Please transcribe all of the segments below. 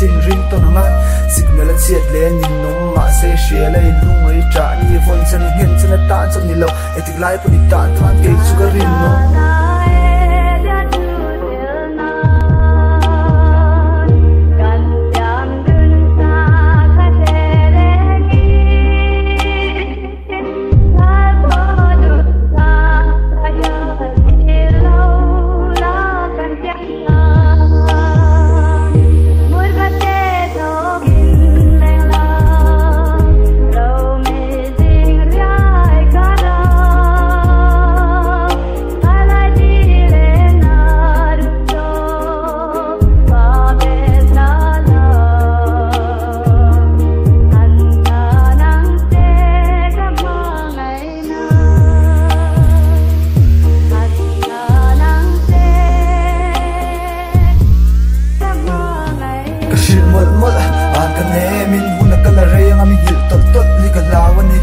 xin in tôn so te sing ring to na ngai signal chiat le nin nom ma se she le lung ai cha ni phone chan hen chan ta chom ni lo etik lai pu ni ta than ke chu ga rin no ka nemin huna kala reyang ami hil tot tot li ka lawani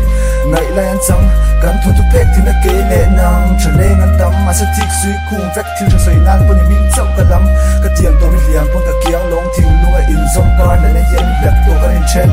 ngai lai an chang kan thu tu pek thina ke le nang. Chaleng an tam ma sa tik sui khung vek thil ra soi nan pani min chau ka lam ka tiang to mi liam pon ka kiang long thing lunga in zom kar na le yen black to ka in chen